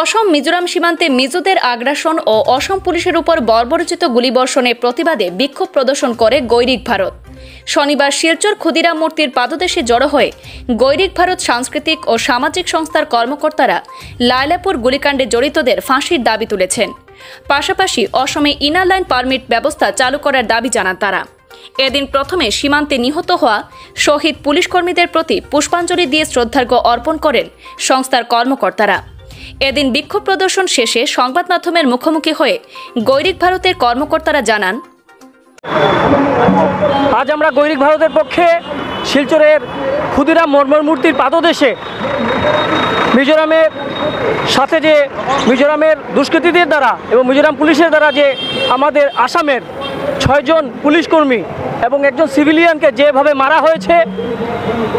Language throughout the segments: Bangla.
অসম মিজোরাম সীমান্তে মিজোদের আগ্রাসন ও অসম পুলিশের উপর বর্বরচিত গুলিবর্ষণের প্রতিবাদে বিক্ষোভ প্রদর্শন করে গৈরিক ভারত। শনিবার শিলচর ক্ষুদিরাম মূর্তির পাদদেশে জড়ো হয়ে গৈরিক ভারত সাংস্কৃতিক ও সামাজিক সংস্থার কর্মকর্তারা লায়লাপুর গুলিকাণ্ডে জড়িতদের ফাঁসির দাবি তুলেছেন। পাশাপাশি অসমে ইনার লাইন পারমিট ব্যবস্থা চালু করার দাবি জানান তারা। এদিন প্রথমে সীমান্তে নিহত হওয়া শহীদ পুলিশকর্মীদের প্রতি পুষ্পাঞ্জলি দিয়ে শ্রদ্ধার্ঘ্য অর্পণ করেন সংস্থার কর্মকর্তারা। এদিন বিক্ষোভ প্রদর্শন শেষে সংবাদ মাধ্যমের মুখোমুখি হয়ে গৈরিক ভারতের কর্মকর্তারা জানান, আজ আমরা গৈরিক ভারতের পক্ষে শিলচরের ক্ষুদিরাম মর্মর মূর্তির পাদদেশে মিজোরামের সাথে যে মিজোরামের দুষ্কৃতীদের দ্বারা এবং মিজোরাম পুলিশের দ্বারা যে আমাদের আসামের ছয়জন পুলিশ কর্মী এবং একজন সিভিলিয়ানকে যেভাবে মারা হয়েছে,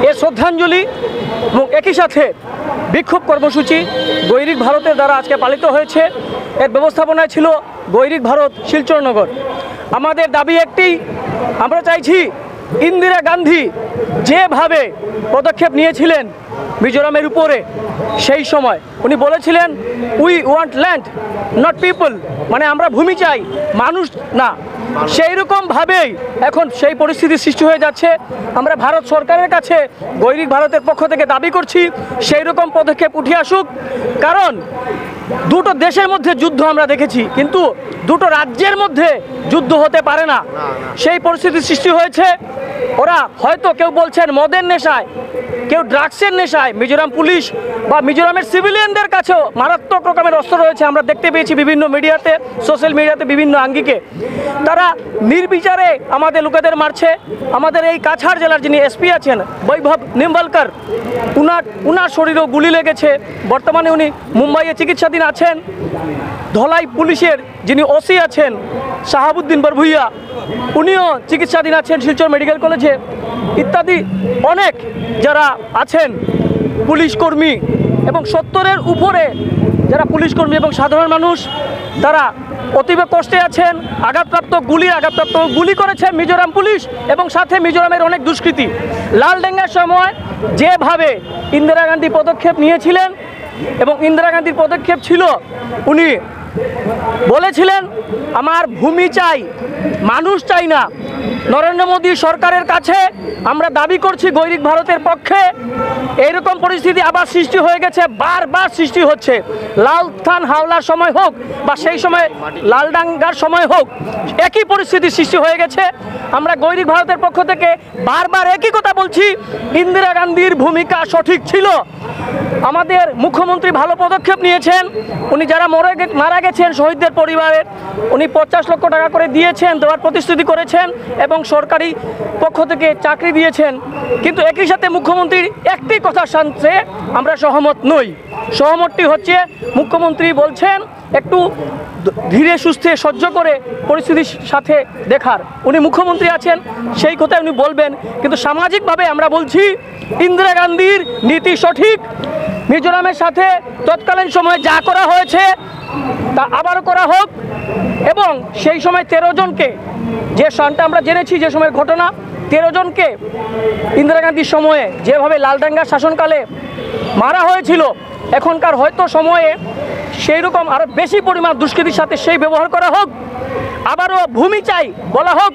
এ শ্রদ্ধাঞ্জলি এবং একই সাথে বিক্ষোভ কর্মসূচি গৈরিক ভারতের দ্বারা আজকে পালিত হয়েছে। এর ব্যবস্থাপনায় ছিল গৈরিক ভারত শিলচরনগর আমাদের দাবি একটি, আমরা চাইছি ইন্দিরা গান্ধী যেভাবে পদক্ষেপ নিয়েছিলেন মিজোরামের উপরে সেই সময় উনি বলেছিলেন we want land not people মানে আমরা ভূমি চাই মানুষ না। সেই রকমভাবেই এখন সেই পরিস্থিতি সৃষ্টি হয়ে যাচ্ছে। আমরা ভারত সরকারের কাছে গৈরিক ভারতের পক্ষ থেকে দাবি করছি সেই রকম পদক্ষেপ উঠে আসুক। কারণ দুটো দেশের মধ্যে যুদ্ধ আমরা দেখেছি কিন্তু দুটো রাজ্যের মধ্যে যুদ্ধ হতে পারে না। সেই পরিস্থিতি সৃষ্টি হয়েছে। ওরা হয়তো কেউ বলছেন মদের নেশায় কেউ ড্রাগসের নেশায়, মিজোরাম পুলিশ বা মিজোরামের সিভিলিয়ানদের কাছেও মারাত্মক রকমের অস্ত্র রয়েছে। আমরা দেখতে পেয়েছি বিভিন্ন মিডিয়াতে, সোশ্যাল মিডিয়াতে বিভিন্ন আঙ্গিকে। তারা নির্বিচারে আমাদের লোকেদের মারছে। আমাদের এই কাছাড় জেলার যিনি এসপি আছেন, বৈভব নিম্বালকার, উনার উনার শরীরেও গুলি লেগেছে। বর্তমানে উনি মুম্বাইয়ে চিকিৎসাধীন আছেন। ধলাই পুলিশের যিনি ওসি আছেন শাহাবুদ্দিন বরভুইয়া, উনিও চিকিৎসাধীন আছেন শিলচর মেডিকেল কলেজে। ইত্যাদি অনেক যারা আছেন পুলিশ কর্মী এবং সত্তরের উপরে যারা পুলিশ কর্মী এবং সাধারণ মানুষ, তারা অতীব কষ্টে আছেন। আঘাতপ্রাপ্ত গুলি আঘাতপ্রাপ্ত গুলি করেছে মিজোরাম পুলিশ এবং সাথে মিজোরামের অনেক দুষ্কৃতী। লালডেঙ্গার সময় যেভাবে ইন্দিরা গান্ধী পদক্ষেপ নিয়েছিলেন এবং ইন্দিরা গান্ধীর পদক্ষেপ ছিল, উনি বলেছিলেন আমার ভূমি চাই মানুষ চাই না। নরেন্দ্র মোদী সরকারের কাছে আমরা দাবি করছি গৈরিক ভারতের পক্ষে। এইরকম পরিস্থিতি আবার সৃষ্টি হয়ে গেছে, বারবার সৃষ্টি হচ্ছে। লাল থান হাওলার সময় হোক বা সেই সময় লালডাঙ্গার সময় হোক, একই পরিস্থিতি সৃষ্টি হয়ে গেছে। আমরা গৈরিক ভারতের পক্ষ থেকে বারবার একই কথা বলছি, ইন্দিরা গান্ধীর ভূমিকা সঠিক ছিল। আমাদের মুখ্যমন্ত্রী ভালো পদক্ষেপ নিয়েছেন। উনি যারা মরে মারা গেছেন শহীদদের পরিবারের উনি পঞ্চাশ লক্ষ টাকা করে দিয়েছেন, দেওয়ার প্রতিশ্রুতি করেছেন এবং সরকারি পক্ষ থেকে চাকরি দিয়েছেন। কিন্তু একই সাথে মুখ্যমন্ত্রীর একটি কথার সাথে আমরা সহমত নই। সহমতটি হচ্ছে, মুখ্যমন্ত্রী বলছেন, একটু ধীরে সুস্থে সহ্য করে পরিস্থিতির সাথে দেখার। উনি মুখ্যমন্ত্রী আছেন, সেই কথা উনি বলবেন। কিন্তু সামাজিকভাবে আমরা বলছি, ইন্দিরা গান্ধীর নীতি সঠিক। মিজোরামের সাথে তৎকালীন সময়ে যা করা হয়েছে, তা আবারও করা হোক। এবং সেই সময় তেরো জনকে যে সনটা আমরা জেনেছি যে সময়ের ঘটনা, তেরো জনকে ইন্দিরা গান্ধীর সময়ে যেভাবে লালডাঙ্গার শাসনকালে মারা হয়েছিল, এখনকার হয়তো সময়ে সেই রকম আরও বেশি পরিমাণ দুষ্কৃতির সাথে সেই ব্যবহার করা হোক, আবারও ভূমি চাই বলা হোক।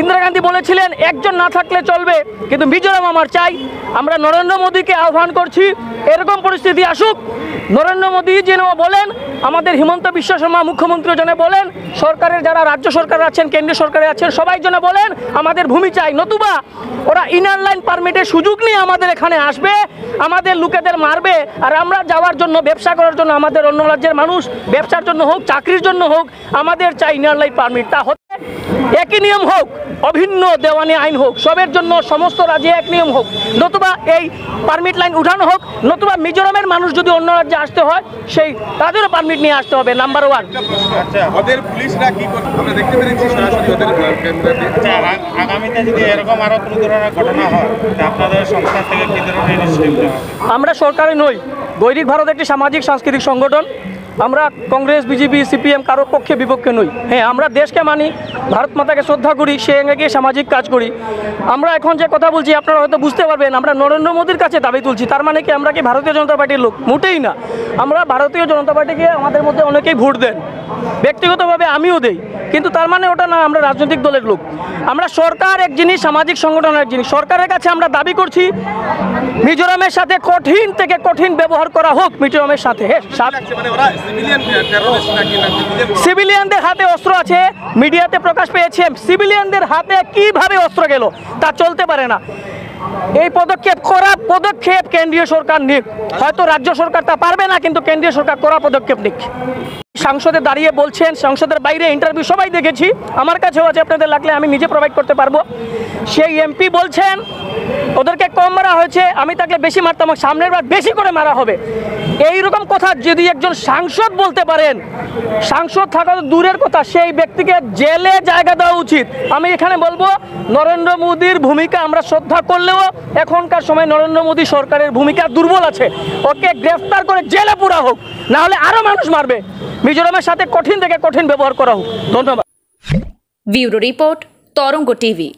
ইন্দিরা গান্ধী বলেছিলেন, একজন না থাকলে চলবে, কিন্তু মিজোরাম আমার চাই। আমরা নরেন্দ্র মোদীকে আহ্বান করছি, এরকম পরিস্থিতি আসুক। নরেন্দ্র মোদী যেন বলেন আমাদের হিমন্ত বিশ্ব শর্মা মুখ্যমন্ত্রী যেন বলেন, সরকারের যারা রাজ্য সরকার আছেন, কেন্দ্রীয় সরকারে আছেন, সবাই যেন বলেন, আমাদের ভূমি চাই। নতুবা ওরা ইনার লাইন পারমিটের সুযোগ নিয়ে আমাদের এখানে আসবে, আমাদের লোকেদের মারবে, আর আমরা যাওয়ার জন্য, ব্যবসা করার জন্য আমাদের অন্য রাজ্যের মানুষ, ব্যবসার জন্য হোক, চাকরির জন্য হোক, আমাদের চাই ইনার লাইন পারমিট তা একই নিয়ম হোক অভিন্ন দেওয়ানি আইন হোক সবের জন্য সমস্ত রাজ্যে এক নিয়ম হোক। নতুবা এই পারমিট লাইন উঠানো হোক নতুবা মিজোরামের মানুষ যদি অন্য রাজ্যে আসতে হয় সেই তাদেরও পারমিট নিয়ে আসতে হবে নাম্বার ওয়ান আচ্ছা ওদের পুলিশরা কি আমরা দেখতে পেরেছি সরাসরি ওদের কেন্দ্রে আচ্ছা আ- আগামীতে যদি এরকম আরও কোনো ধরনের ঘটনা হয় আপনাদের সংস্থা থেকে কি ধরনের ইনিশিয়েটিভ নেওয়া হবে? আমরা সরকারি নই গৈরিক ভারত একটি সামাজিক সাংস্কৃতিক সংগঠন। আমরা কংগ্রেস, বিজেপি, সিপিএম কারোর পক্ষে বিপক্ষে নই। হ্যাঁ আমরা দেশকে মানি, ভারত মাতাকে শ্রদ্ধা করি, সে গিয়ে সামাজিক কাজ করি। আমরা এখন যে কথা বলছি, আপনারা হয়তো বুঝতে পারবেন, আমরা নরেন্দ্র মোদীর কাছে দাবি তুলছি, তার মানে কি আমরা কি ভারতীয় জনতা পার্টির লোক? মোটেই না। আমরা ভারতীয় জনতা পার্টিকে আমাদের মধ্যে অনেকেই ভোট দেন। ব্যক্তিগতভাবে আমিও দেই, কিন্তু তার মানে ওটা না, আমরা রাজনৈতিক দলের লোক। আমরা সরকার এক জিনিস সামাজিক সংগঠন এক জিনিস সরকারের কাছে আমরা দাবি করছি, মিজোরামের সাথে কঠিন থেকে কঠিন ব্যবহার করা হোক, মিজোরামের সাথে। হ্যাঁ সিভিলিয়ানদের হাতে অস্ত্র আছে, মিডিয়াতে প্রকাশ পেয়েছে। সিভিলিয়ানদের হাতে কীভাবে অস্ত্র গেল, তা চলতে পারে না। এই পদক্ষেপ করা পদক্ষেপ কেন্দ্রীয় সরকার নিক। হয়তো রাজ্য সরকার তা পারবে না, কিন্তু কেন্দ্রীয় সরকার করা পদক্ষেপ নিক। সংসদে দাঁড়িয়ে বলছেন, সংসদের বাইরে ইন্টারভিউ সবাই দেখেছি। আমার কাছেও আছে, আপনাদের লাগলে আমি নিজে প্রোভাইড করতে পারব। সেই এমপি বলছেন, ওদেরকে কম মারা হয়েছে, আমি তাকে বেশি মারতাম সামনের বার বেশি করে মারা হবে। এই রকম কথা যদি একজন সাংসদ বলতে পারেন, সাংসদ থাকা তো দূরের কথা, সেই ব্যক্তিকে জেলে জায়গা দেওয়া উচিত। আমি এখানে বলব, নরেন্দ্র মোদীর ভূমিকা আমরা শ্রদ্ধা করলেও এখনকার সময় নরেন্দ্র মোদী সরকারের ভূমিকা দুর্বল আছে। ওকে গ্রেফতার করে জেলে পুরা হোক না হলে আরও মানুষ মারবে। মিজোরামের সাথে কঠিন থেকে কঠিন ব্যবহার করা হোক। ধন্যবাদ। Bureau report Tarang TV.